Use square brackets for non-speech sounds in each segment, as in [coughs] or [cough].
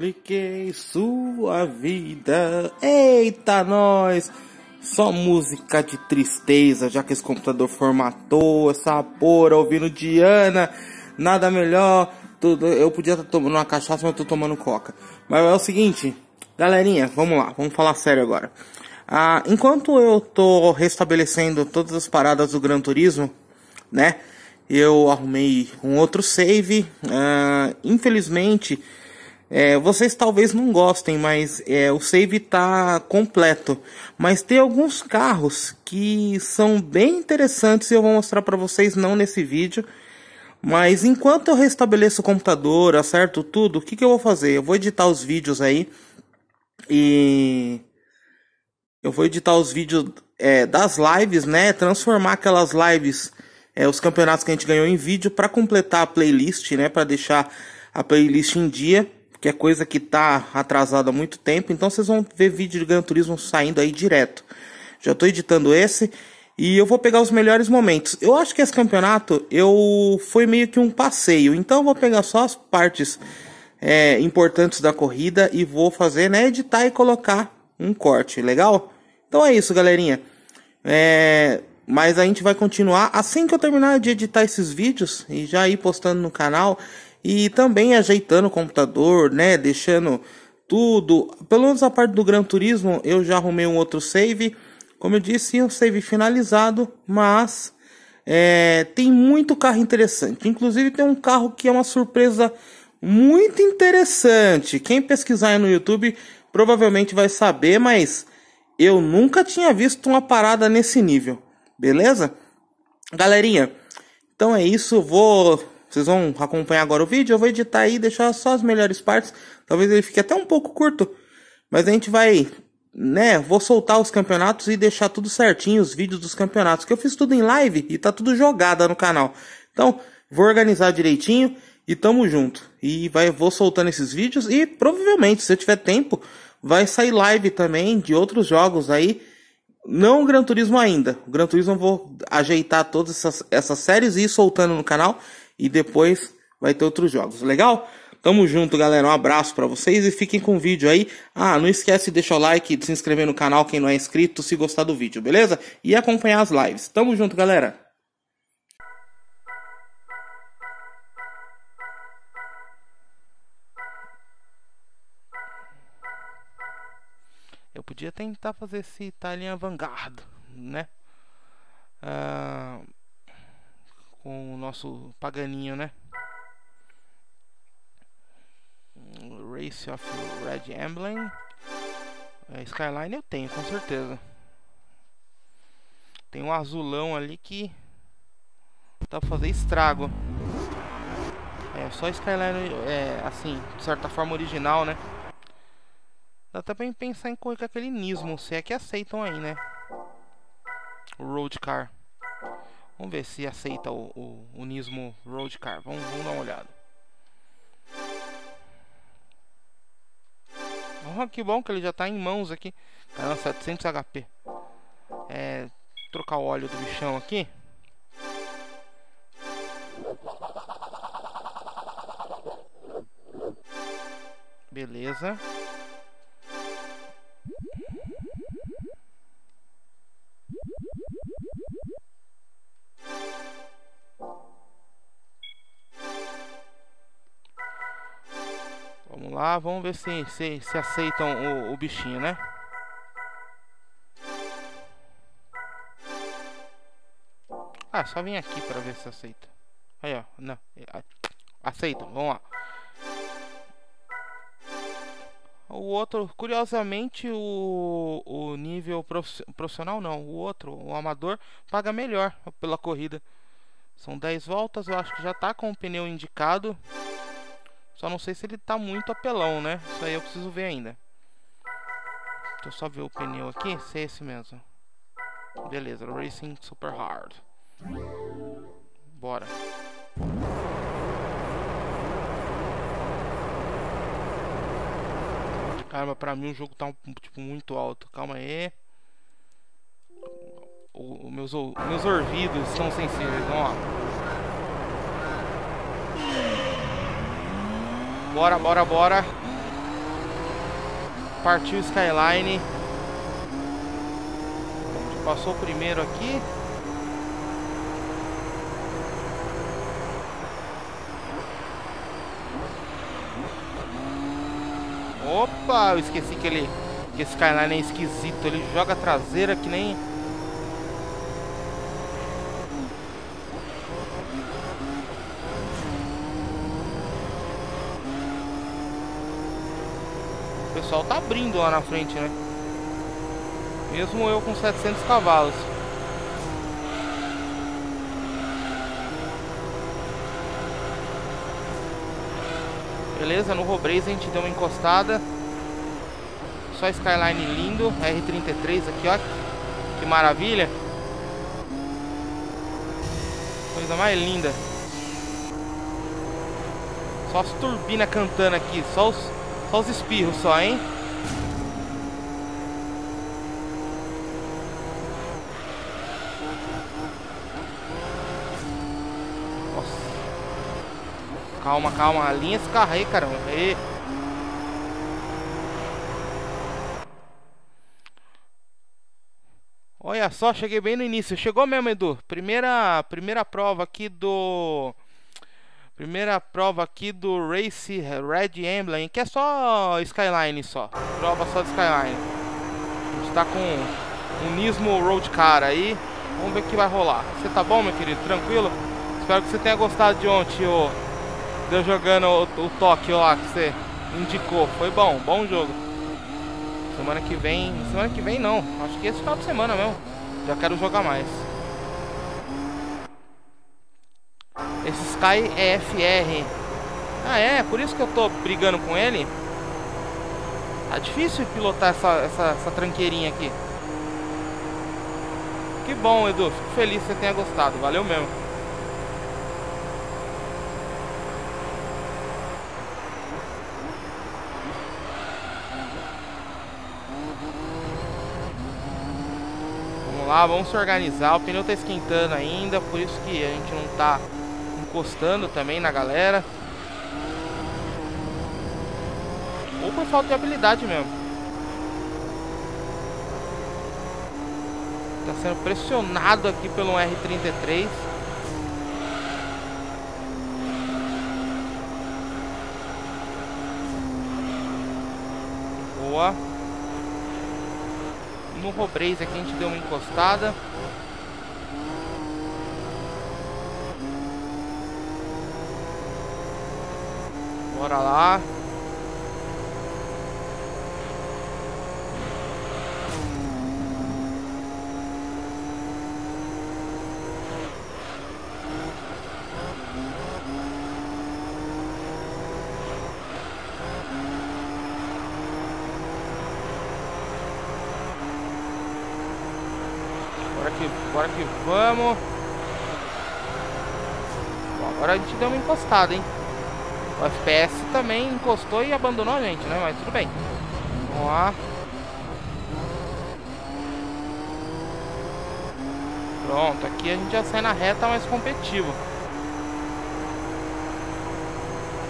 Compliquei sua vida. Eita, nós! Só música de tristeza, já que esse computador formatou, essa porra, ouvindo Diana, nada melhor. Tudo, eu podia estar tomando uma cachaça, mas eu tô tomando coca. Mas é o seguinte, galerinha, vamos lá, vamos falar sério agora. Ah, enquanto eu tô restabelecendo todas as paradas do Gran Turismo, né? Eu arrumei um outro save. Ah, infelizmente, é, vocês talvez não gostem, mas é, o save está completo. Mas tem alguns carros que são bem interessantes e eu vou mostrar para vocês não nesse vídeo. Mas enquanto eu restabeleço o computador, acerto tudo, o que, que eu vou fazer? Eu vou editar os vídeos aí e eu vou editar os vídeos é, das lives, né? Transformar aquelas lives, é, os campeonatos que a gente ganhou em vídeo para completar a playlist, né? Para deixar a playlist em dia que é coisa que tá atrasada há muito tempo, então vocês vão ver vídeo de Gran Turismo saindo aí direto. Já estou editando esse e eu vou pegar os melhores momentos. Eu acho que esse campeonato eu foi meio que um passeio, então eu vou pegar só as partes é, importantes da corrida e vou fazer, né, editar e colocar um corte, legal? Então é isso, galerinha. É, mas a gente vai continuar assim que eu terminar de editar esses vídeos e já ir postando no canal e também ajeitando o computador, né, deixando tudo, pelo menos a parte do Gran Turismo, eu já arrumei um outro save, como eu disse, um save finalizado, mas é, tem muito carro interessante, inclusive tem um carro que é uma surpresa muito interessante, quem pesquisar no YouTube provavelmente vai saber, mas eu nunca tinha visto uma parada nesse nível, beleza? Galerinha, então é isso, vou vocês vão acompanhar agora o vídeo. Eu vou editar aí, deixar só as melhores partes. Talvez ele fique até um pouco curto. Mas a gente vai, né? Vou soltar os campeonatos e deixar tudo certinho, os vídeos dos campeonatos. Que eu fiz tudo em live e tá tudo jogado no canal. Então, vou organizar direitinho e tamo junto. E vai, vou soltando esses vídeos e provavelmente, se eu tiver tempo, vai sair live também de outros jogos aí. Não o Gran Turismo ainda. O Gran Turismo eu vou ajeitar todas essas, essas séries e ir soltando no canal e depois vai ter outros jogos. Legal? Tamo junto, galera. Um abraço para vocês e fiquem com o vídeo aí. Ah, não esquece de deixar o like, de se inscrever no canal quem não é inscrito, se gostar do vídeo, beleza? E acompanhar as lives. Tamo junto, galera. Eu podia tentar fazer esse Italian Vanguard, né? Ah com o nosso Paganinho, né? Race of Red Emblem. É, Skyline eu tenho, com certeza. Tem um azulão ali que dá pra fazer estrago. É, só Skyline, é, assim, de certa forma original, né? Dá pra pensar em correr com aquele Nismo, se é que aceitam aí, né? O Road Car. Vamos ver se aceita o, o, o Nismo Road Car. Vamos, vamos dar uma olhada. Oh, que bom que ele já está em mãos aqui. Caramba, 700 HP. É, trocar o óleo do bichão aqui. Beleza. Lá, vamos ver se, se, se aceitam o, o bichinho, né? Ah, só vim aqui para ver se aceita. Aí, ó. Não. Aceita, vamos lá. O outro, curiosamente, o, o nível profissional não. O outro, o amador, paga melhor pela corrida. São 10 voltas, eu acho que já tá com o pneu indicado. Só não sei se ele tá muito apelão, né? Isso aí eu preciso ver ainda. Deixa eu só ver o pneu aqui, se é esse mesmo. Beleza, Racing Super Hard. Bora. Caramba, pra mim o jogo tá tipo, muito alto. Calma aí. O, o meus, o, meus ouvidos estão sensíveis, vamos lá. Bora, bora, bora. partiu Skyline. Passou o primeiro aqui. Opa, eu esqueci que ele que esse Skyline é esquisito, ele joga a traseira que nem O pessoal tá abrindo lá na frente, né? Mesmo eu com 700 cavalos. Beleza, no Robraze a gente deu uma encostada. Só Skyline lindo. R33 aqui, ó. Que maravilha. Coisa mais linda. Só as turbinas cantando aqui. Só os, só os espirros só, hein? Calma, calma. Alinha esse carro aí, caramba. E... Olha só, cheguei bem no início. Chegou mesmo, Edu. Primeira, primeira prova aqui do... Primeira prova aqui do Race Red Emblem, que é só Skyline só. Prova só de Skyline. A gente tá com um Nismo Road Car aí. Vamos ver o que vai rolar. Você tá bom, meu querido? Tranquilo? Espero que você tenha gostado de ontem, ô deu jogando o, o Tóquio lá que você indicou. Foi bom, bom jogo. Semana que vem. Semana que vem não. Acho que esse final de semana mesmo. Já quero jogar mais. Esse Sky é FR. Ah é, por isso que eu tô brigando com ele. Tá difícil pilotar essa, essa, essa tranqueirinha aqui. Que bom, Edu. Fico feliz que você tenha gostado. Valeu mesmo. Lá, vamos se organizar. O pneu tá esquentando ainda, por isso que a gente não tá encostando também na galera. Ou por falta de habilidade mesmo. Tá sendo pressionado aqui pelo R33. Boa. No Robraze aqui a gente deu uma encostada. Bora lá. que, bora que vamos. Bom, agora a gente deu uma encostada, hein? O FPS também encostou e abandonou a gente, né? Mas tudo bem. Vamos lá. Pronto, aqui a gente já sai na reta mais competitivo.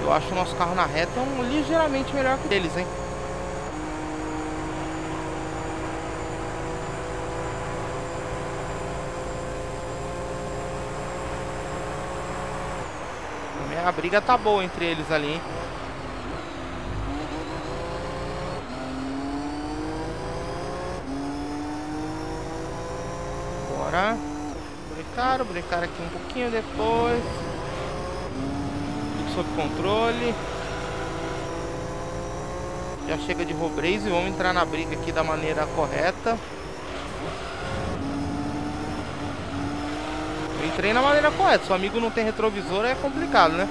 Eu acho o nosso carro na reta um ligeiramente melhor que eles, hein? A briga tá boa entre eles ali, hein? Bora. Brecar, brecar aqui um pouquinho depois. Tudo sob controle. Já chega de Robreis e vamos entrar na briga aqui da maneira correta. Eu entrei na maneira correta. Se o amigo não tem retrovisor é complicado, né?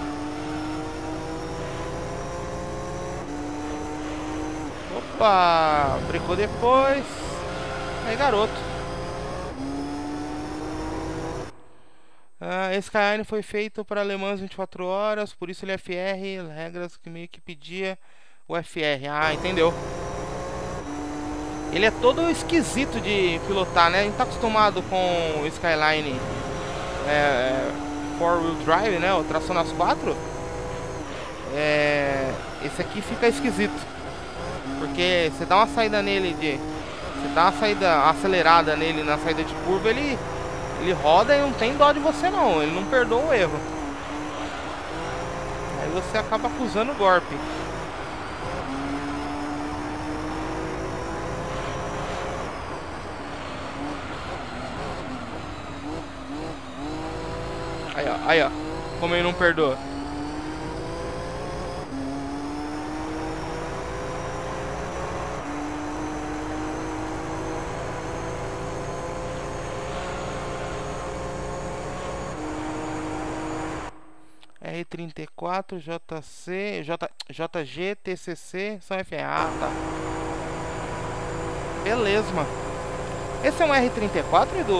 Opa! Brecou depois. Aí, garoto. Ah, esse Cayenne foi feito para Le Mans 24 horas, por isso ele é FR, regras que meio que pedia o FR. Ah, entendeu. Ele é todo esquisito de pilotar, né? A gente tá acostumado com o Skyline é, four wheel drive, né? O tração nas quatro. É, esse aqui fica esquisito. Porque você dá uma saída nele de. Você dá uma saída acelerada nele na saída de curva, ele. Ele roda e não tem dó de você não. Ele não perdoa o erro. Aí você acaba acusando o golpe. Aí ó, aí ó. Como ele não perdoa. R34, JC, J, JG, TCC, são FA, ah, tá. Beleza, mano. Esse é um R34 do...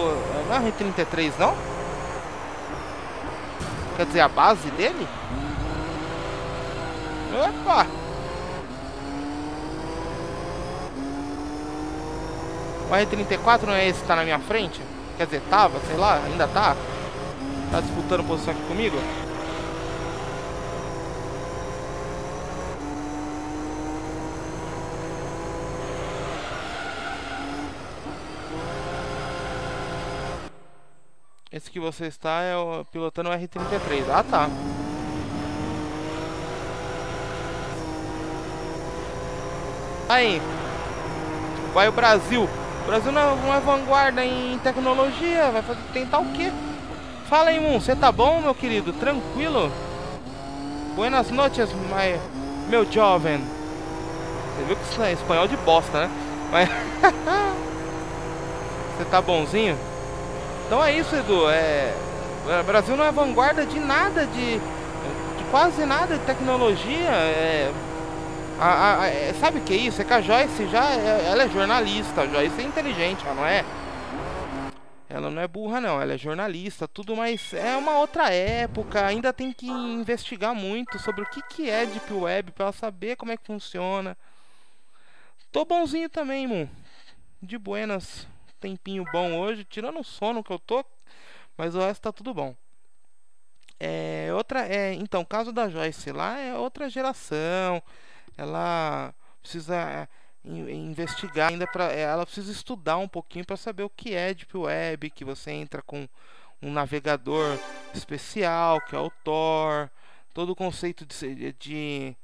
Não é R33, não? Quer dizer, a base dele? Opa! O R34 não é esse que tá na minha frente? Quer dizer, tava, sei lá, ainda tá? Tá disputando posição aqui comigo? Esse que você está é o, pilotando o R33. Ah, tá. Aí. Vai o Brasil. O Brasil não, é vanguarda em tecnologia. Vai fazer, tentar o quê? Fala aí, Moon. Você tá bom, meu querido? Tranquilo? Buenas noches, my, meu jovem. Você viu que isso é espanhol de bosta, né? Mas... [laughs] Você tá bonzinho? Então é isso, Edu. É... O Brasil não é vanguarda de nada, de, de quase nada de tecnologia. É... A, a, a, é, sabe o que é isso? É que a Joyce já é, ela é jornalista, a Joyce é inteligente, ela não é. Ela não é burra não, ela é jornalista, tudo, mas é uma outra época, ainda tem que investigar muito sobre o que, que é Deep Web para saber como é que funciona. Tô bonzinho também, Moon. De buenas tempinho bom hoje, tirando o sono que eu tô, mas o resto tá tudo bom. É, outra, é, então, caso da Joyce lá é outra geração. Ela precisa é, investigar ainda para é, ela precisa estudar um pouquinho para saber o que é Deep Web, que você entra com um navegador especial, que é o Tor, todo o conceito de, de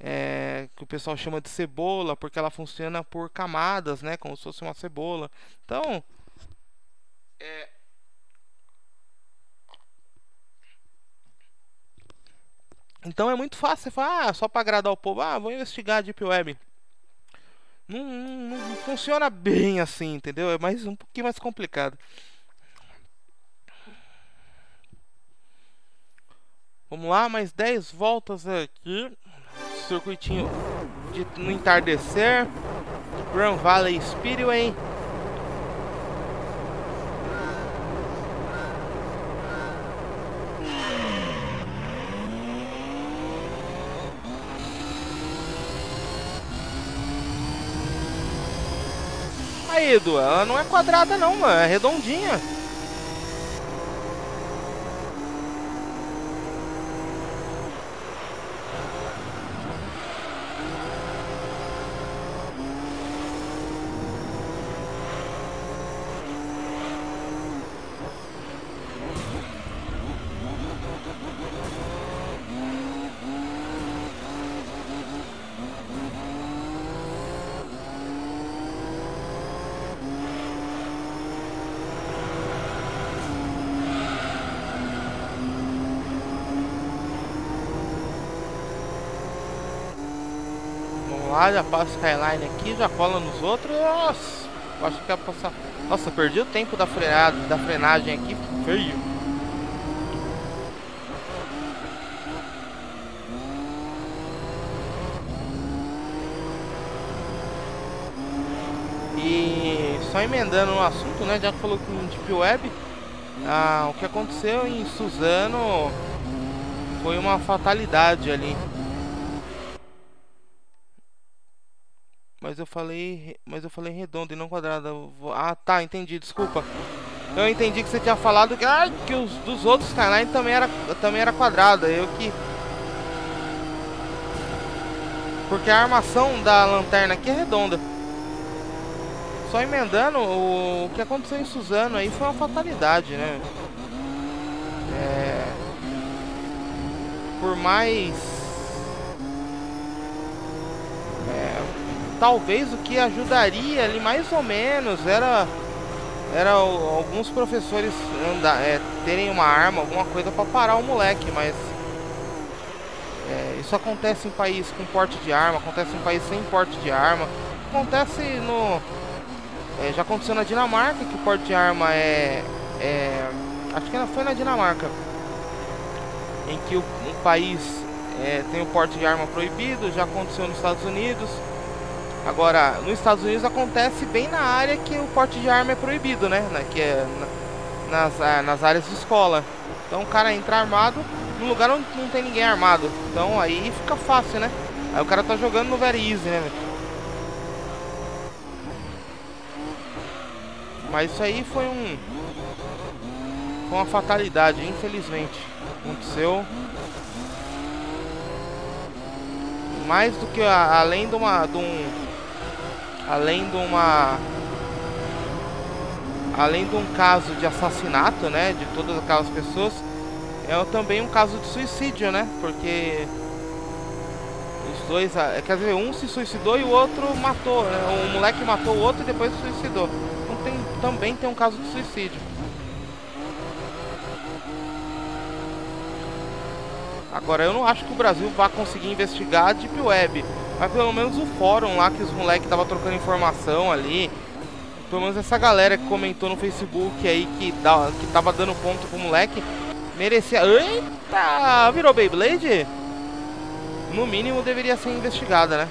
é, que o pessoal chama de cebola, porque ela funciona por camadas, né? Como se fosse uma cebola. Então, é, Então é muito fácil você falar, ah, só para agradar o povo, ah, vou investigar a Deep Web. Não, não, não, funciona bem assim, entendeu? É mais um pouquinho mais complicado. Vamos lá, mais 10 voltas aqui circuitinho de, no entardecer. Grand Valley Speedway. Aí, Edu, ela não é quadrada não, mano, é redondinha. Lá, já passa Skyline aqui, já cola nos outros. Nossa, acho que ia passar. Nossa, perdi o tempo da frenada, da frenagem aqui, feio. E só emendando no assunto, né? Já que falou com o Deep Web, ah, o que aconteceu em Suzano foi uma fatalidade ali. Mas eu falei, mas eu falei redondo e não quadrado. Ah, tá, entendi, desculpa. Eu entendi que você tinha falado que, ah, que os dos outros Skyline também era também era quadrada. Eu que Porque a armação da lanterna aqui é redonda. Só emendando, o que aconteceu em Suzano aí foi uma fatalidade, né? É... Por mais... É... Talvez o que ajudaria ali mais ou menos era era alguns professores andar, é, terem uma arma, alguma coisa para parar o moleque, mas é, isso acontece em país com porte de arma, acontece em país sem porte de arma, acontece no é, já aconteceu na Dinamarca que o porte de arma é, é acho que foi na Dinamarca em que o, um país é, tem o porte de arma proibido, já aconteceu nos Estados Unidos Agora, nos Estados Unidos acontece bem na área que o porte de arma é proibido, né? Que é nas, ah, nas áreas de escola. Então o cara entra armado num lugar onde não tem ninguém armado. Então aí fica fácil, né? Aí o cara tá jogando no Very Easy, né? Mas isso aí foi um... Foi uma fatalidade, infelizmente. Aconteceu mais do que a, além de uma de um além de uma além de um caso de assassinato, né, de todas aquelas pessoas, é também um caso de suicídio, né? Porque os dois, é, quer dizer, um se suicidou e o outro matou, né? O moleque matou o outro e depois se suicidou. Então tem, também tem um caso de suicídio. Agora eu não acho que o Brasil vá conseguir investigar a Deep Web. Mas pelo menos o fórum lá que os moleques tava trocando informação ali. Pelo menos essa galera que comentou no Facebook aí que, dá, que tava dando ponto pro moleque. Merecia. Eita! Virou Beyblade? No mínimo deveria ser investigada, né?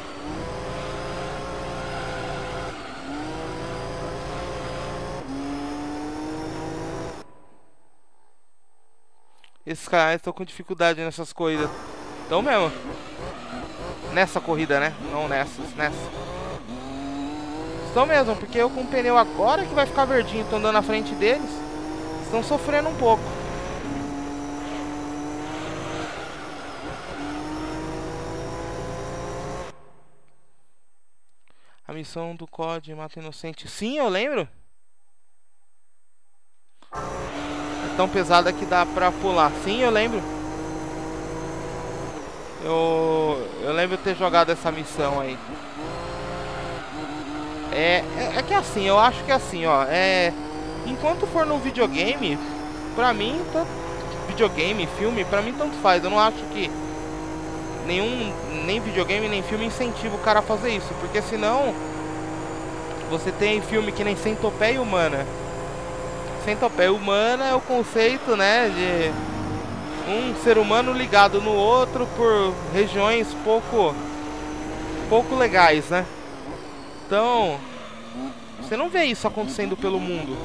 Esses caras estão com dificuldade nessas coisas. Então mesmo. Nessa corrida, né? Não nessas, nessa. Estão mesmo, porque eu com o pneu agora que vai ficar verdinho, tô andando na frente deles. Estão sofrendo um pouco. A missão do COD mata inocente. Sim, eu lembro. É tão pesada que dá pra pular. Sim, eu lembro. Eu, eu lembro de ter jogado essa missão aí. É, é, é, que assim, eu acho que assim, ó, é, enquanto for no videogame, pra mim, tanto, videogame, filme, pra mim tanto faz. Eu não acho que nenhum, nem videogame, nem filme incentiva o cara a fazer isso, porque senão você tem filme que nem Centopeia Humana. Centopeia Humana é o conceito, né, de um ser humano ligado no outro por regiões pouco pouco legais, né? Então, você não vê isso acontecendo pelo mundo.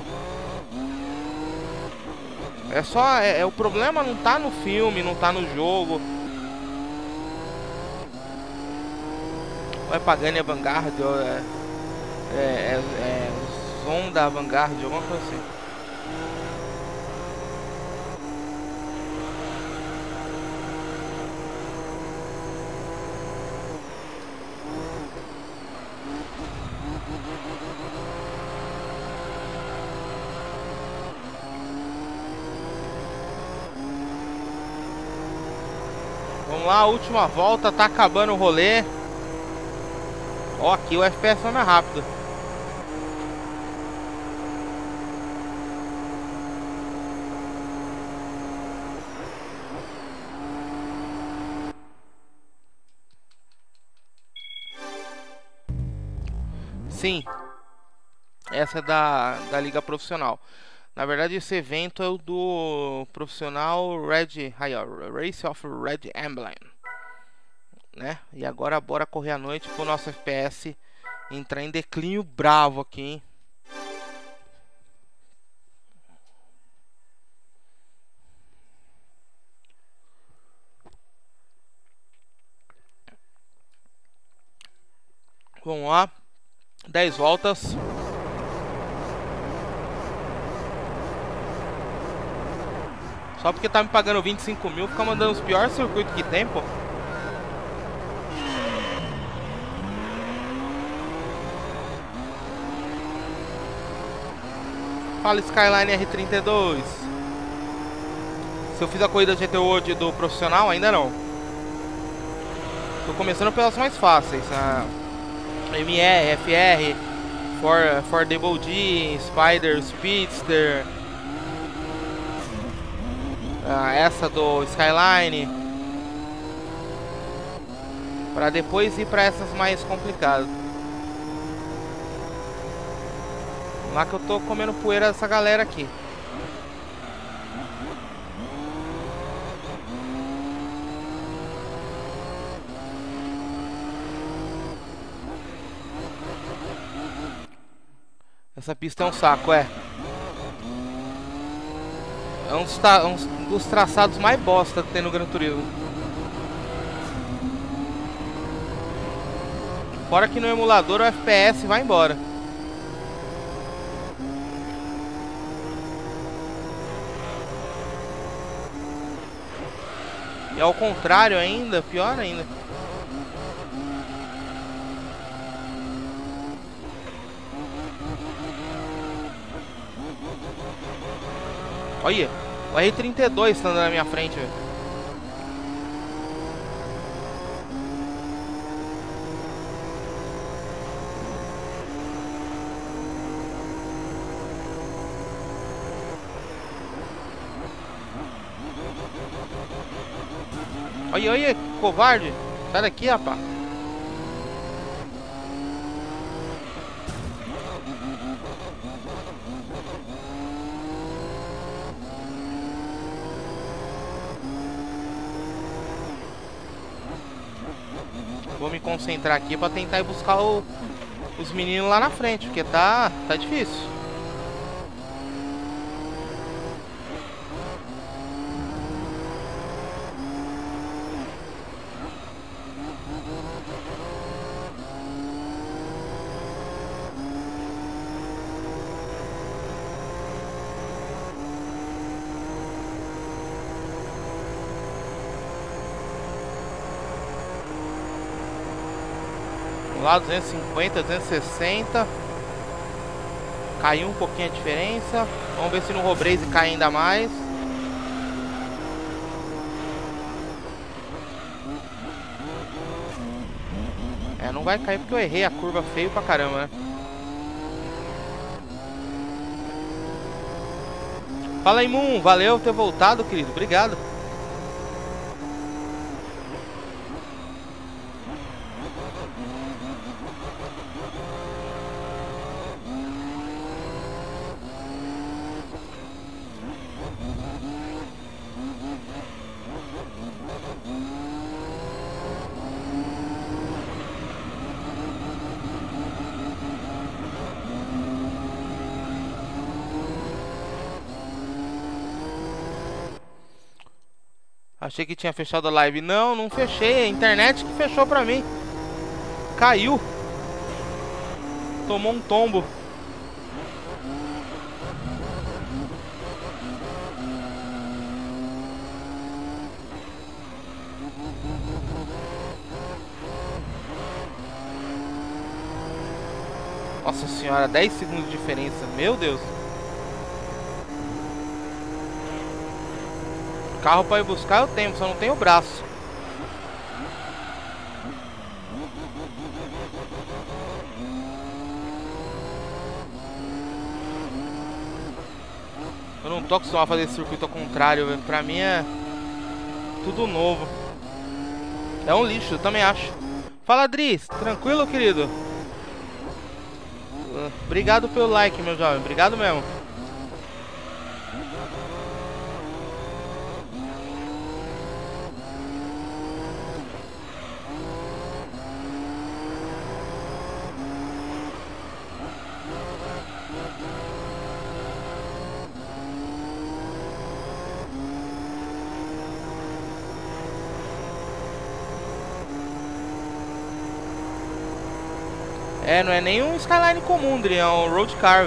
É só é, é o problema não tá no filme, não tá no jogo. Vai pagando a Vanguard, é, é, é, é som da Vanguard, alguma coisa assim. Vamos lá, última volta, tá acabando o rolê. Ó, aqui o FPS é mais rápido. Sim, essa é da, da liga profissional. Na verdade, esse evento é o do profissional Red aí, ó, Race of Red Emblem, né? E agora bora correr à noite pro nosso FPS entrar em declínio bravo aqui, hein? Vamos lá, 10 voltas. Só porque tá me pagando 25 mil, fica mandando os piores circuitos que tem, pô. Fala Skyline R32. Se eu fiz a corrida GT de, do profissional, ainda não. Tô começando pelas mais fáceis. A MR, FR, For, Fordable G, Spider, Speedster... Ah, essa do Skyline. Para depois ir para essas mais complicadas. Lá que eu tô comendo poeira dessa galera aqui. Essa pista é um saco, é. É um, um dos traçados mais bosta que tem no Gran Turismo. Fora que no emulador o FPS vai embora. E ao contrário ainda, pior ainda. Olha, o R32 está andando na minha frente, velho. Olha, olha, covarde. Sai daqui, rapaz. Vou me concentrar aqui pra tentar ir buscar o, os meninos lá na frente, porque tá, tá difícil. Lá 250, 260 Caiu um pouquinho a diferença Vamos ver se no Robraze cai ainda mais É, não vai cair porque eu errei a curva feio pra caramba, né? Fala aí, Moon. Valeu ter voltado, querido. Obrigado. Achei que tinha fechado a live. Não, não fechei. A internet que fechou pra mim. Caiu. Tomou um tombo. Nossa senhora, 10 segundos de diferença. Meu Deus. Carro para ir buscar eu tenho, só não tenho o braço. Eu não tô acostumado a fazer circuito ao contrário, velho. Pra mim é tudo novo. É um lixo, eu também acho. Fala, Dris. Tranquilo, querido? Obrigado pelo like, meu jovem. Obrigado mesmo. É, não é nem um Skyline comum, Dri, é um Road Car.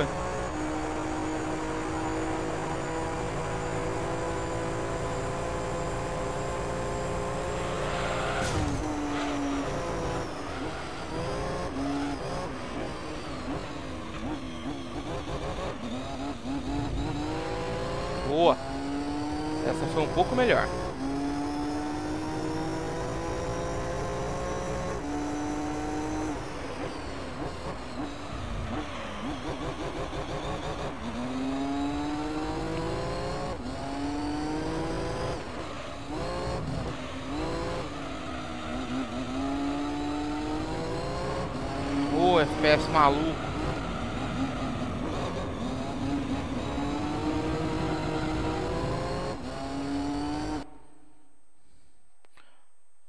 Boa. Essa foi um pouco melhor. Ô, FPS maluco.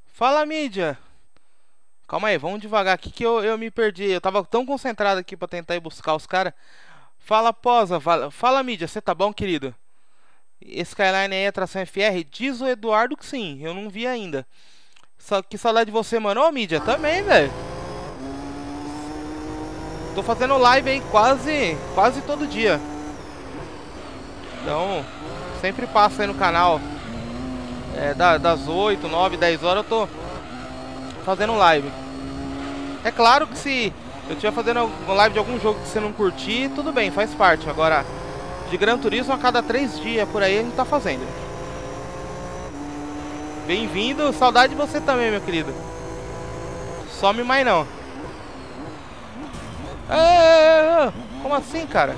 Fala mídia! Calma aí, vamos devagar aqui que eu, eu me perdi. Eu tava tão concentrado aqui pra tentar ir buscar os caras. Fala, Posa, fala, fala mídia, você tá bom, querido? Skyline aí é tração FR? Diz o Eduardo que sim, eu não vi ainda. Só que saudade de você, mano. Ô, mídia, também, velho. Tô fazendo live aí quase, quase todo dia. Então, sempre passo aí no canal é, das 8, 9, 10 horas eu tô fazendo live. É claro que se eu estiver fazendo live de algum jogo que você não curtir, tudo bem, faz parte. Agora, de Gran Turismo a cada 3 dias por aí a gente tá fazendo. Bem-vindo, saudade de você também, meu querido. Some mais não. É, como assim, cara?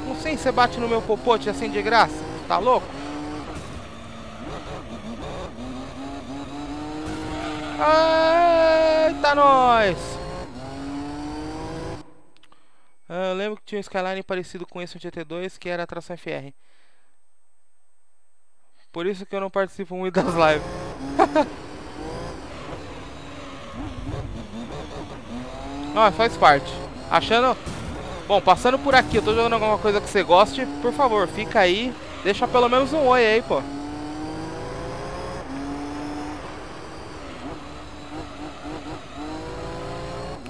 Como assim você bate no meu popote assim de graça? Tá louco? Eita, nós! Ah, eu lembro que tinha um Skyline parecido com esse no GT2 que era a tração FR. Por isso que eu não participo muito das lives. [laughs] ah, faz parte. Achando... Bom, passando por aqui, eu tô jogando alguma coisa que você goste, por favor, fica aí. Deixa pelo menos um oi aí, pô.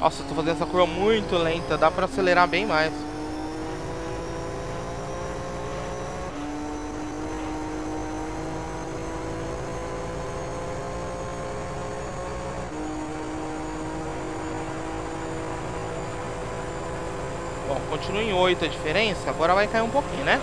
Nossa, eu tô fazendo essa curva muito lenta, dá pra acelerar bem mais. Bom, continua em 8 a diferença, agora vai cair um pouquinho, né?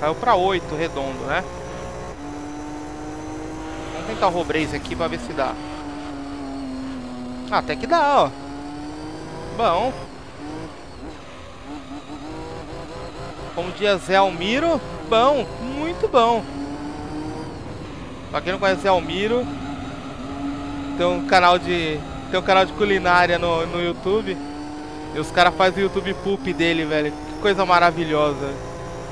Caiu pra 8 redondo, né? Vamos tentar o Robrace aqui pra ver se dá. Ah, até que dá, ó. Bom. Como diz Zé Almiro, bom, muito bom. Pra quem não conhece Zé Almiro, tem um canal de tem um canal de culinária no, no YouTube. E os caras fazem o YouTube Poop dele, velho. Que coisa maravilhosa.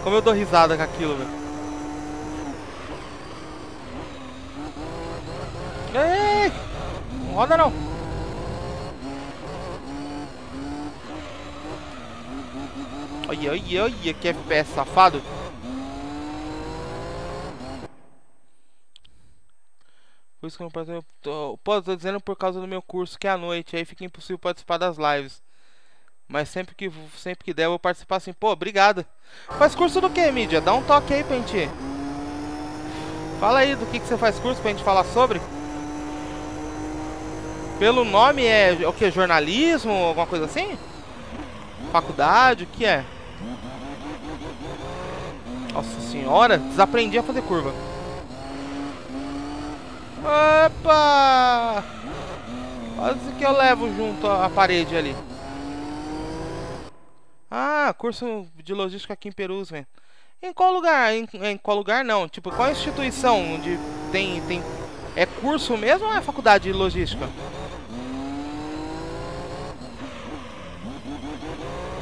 Como eu dou risada com aquilo, velho. Ei! Não roda não. Olha, olha, olha que FPS safado. Por isso que eu não tô, pô, tô dizendo por causa do meu curso que é à noite, aí fica impossível participar das lives. Mas sempre que, sempre que der eu vou participar assim. Pô, obrigado. Faz curso do que, mídia? Dá um toque aí pra gente. Fala aí do que, que você faz curso pra gente falar sobre. Pelo nome é o que? Jornalismo? Alguma coisa assim? Faculdade? O que é? Nossa senhora, desaprendi a fazer curva. Opa! Quase que eu levo junto a parede ali. Ah, curso de logística aqui em Perus, velho. Em qual lugar? Em, em, qual lugar não? Tipo, qual instituição onde tem, tem... É curso mesmo ou é faculdade de logística?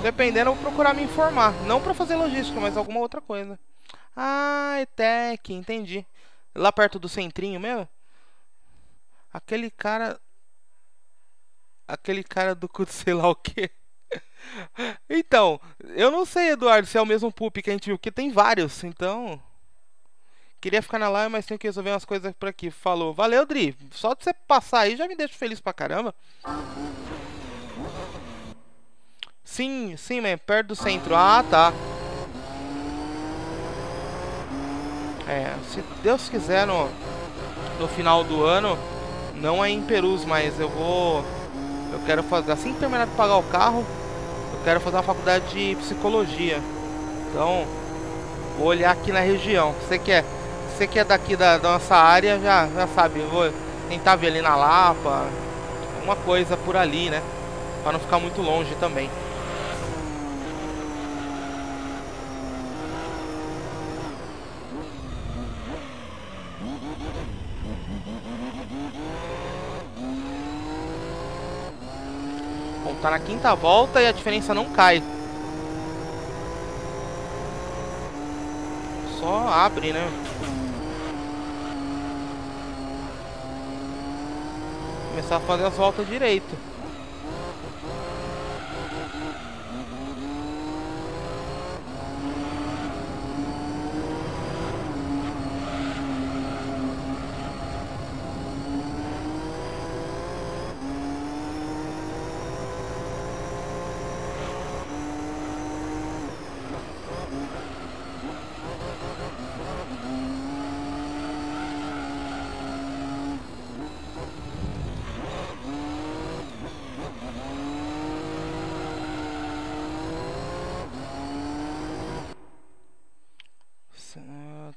Dependendo, eu vou procurar me informar. Não pra fazer logística, mas alguma outra coisa. Ah, ETEC, entendi. Lá perto do centrinho mesmo? Aquele cara... Aquele cara do cu [laughs] sei lá o que. Então, eu não sei, Eduardo, se é o mesmo pup que a gente viu, porque tem vários, então. Queria ficar na live, mas tenho que resolver umas coisas por aqui. Falou. Valeu, Dri. Só de você passar aí já me deixa feliz pra caramba. Sim, sim, man. Perto do centro. Ah, tá. É, se Deus quiser no, no final do ano, não é em Perus, mas eu vou. Eu quero fazer. Assim que terminar de pagar o carro, eu quero fazer uma faculdade de psicologia. Então, vou olhar aqui na região. Você quer? É, você que é daqui da, da nossa área, já, já sabe. Vou tentar ver ali na Lapa, uma coisa por ali, né? Para não ficar muito longe também. Tá na quinta volta e a diferença não cai. Só abre, né? Começar a fazer as voltas direito.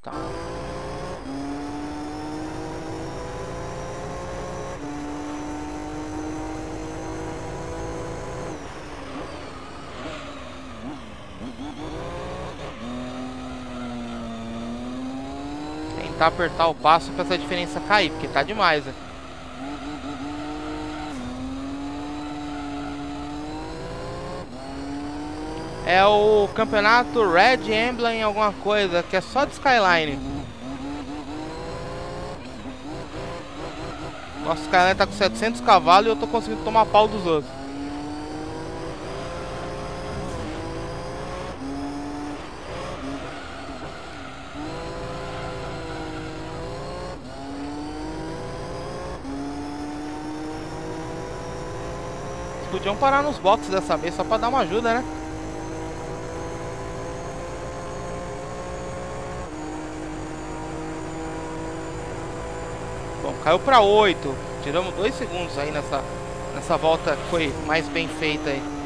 Tá. Tentar apertar o passo para essa diferença cair, porque tá demais, né? É o campeonato Red Emblem alguma coisa, que é só de Skyline. Nosso Skyline tá com 700 cavalos e eu tô conseguindo tomar pau dos outros. Podiam parar nos boxes dessa vez só pra dar uma ajuda, né? Caiu para 8. Tiramos 2 segundos aí nessa, nessa volta que foi mais bem feita aí.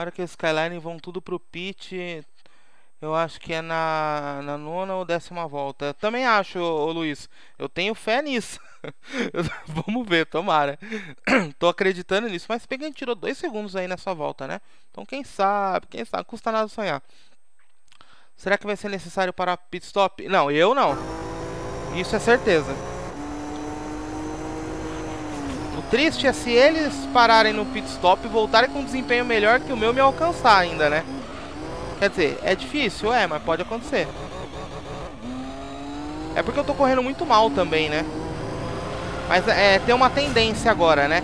Hora que os Skyline vão tudo pro pit eu acho que é na, na nona ou décima volta. Eu também acho, ô, Luiz. Eu tenho fé nisso. [laughs] Vamos ver, tomara. [coughs] Tô acreditando nisso. Mas gente tirou dois segundos aí nessa volta, né? Então quem sabe, quem sabe, custa nada sonhar. Será que vai ser necessário para pit stop? Não, eu não. Isso é certeza. O triste é se eles pararem no pit stop e voltarem com um desempenho melhor que o meu me alcançar ainda, né? Quer dizer, é difícil, é, mas pode acontecer. É porque eu tô correndo muito mal também, né? Mas é, tem uma tendência agora, né?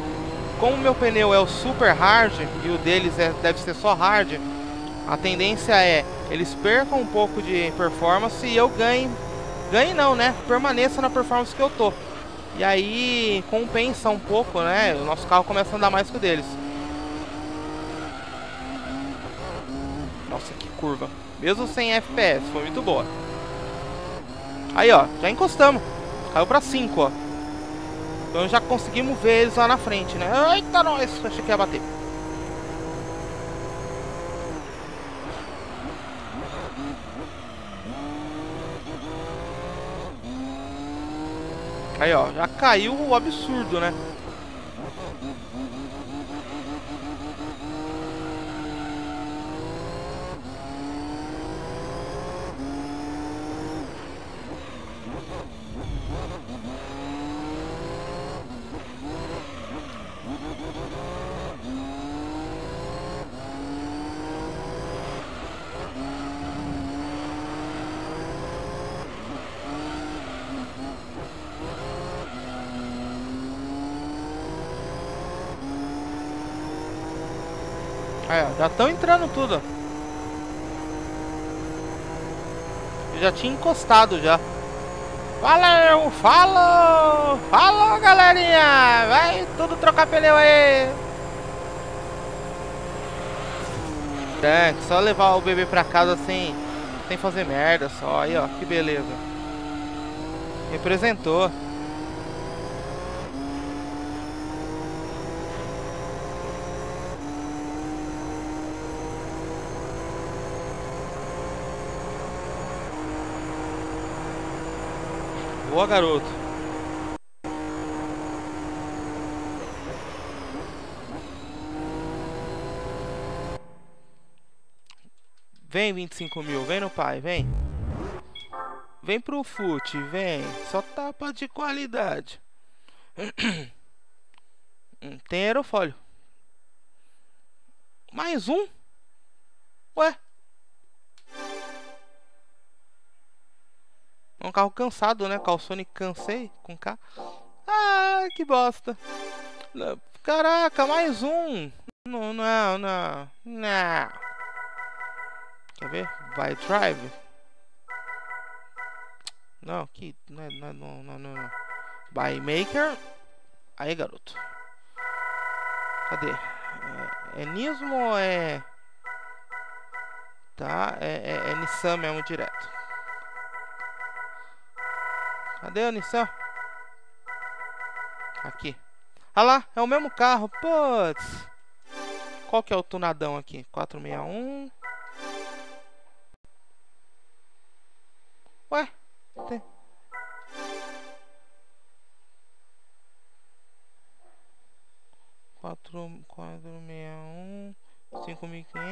Como o meu pneu é o super hard e o deles é, deve ser só hard, a tendência é eles percam um pouco de performance e eu ganhe. Ganhe não, né? Permaneça na performance que eu tô. E aí compensa um pouco, né? O nosso carro começa a andar mais que o deles. Nossa, que curva. Mesmo sem FPS, foi muito boa. Aí, ó, já encostamos. Caiu pra 5, ó. Então já conseguimos ver eles lá na frente, né? Eita, nós! Achei que ia bater. Aí, ó, já caiu o absurdo, né? É, já estão entrando tudo. Eu já tinha encostado já. Valeu, falou! Falou, galerinha! Vai tudo trocar pneu aí! É, só levar o bebê pra casa sem, sem fazer merda só. Aí, ó, que beleza. Representou. Garoto. Vem 25 mil, vem no pai, vem. Vem pro fute, vem. Só tapa de qualidade. [clears throat] Tem aerofólio. Mais um? Ué? É um carro cansado, né? Calçone cansei com K. Ah, que bosta. Caraca, mais um. Não, não, não. Não. Quer ver? Vai drive. Não, que não, não, não, não, não. By maker. Aí, garoto. Cadê? É, é Nismo ou é Tá, é, é, é Nissan mesmo direto. Cadê a Nissan? Aqui. Ah lá, é o mesmo carro. Putz. Qual que é o tunadão aqui? 461. Ué? Tem. Quatro, quatro, meia, um, cinco mil quinhentos.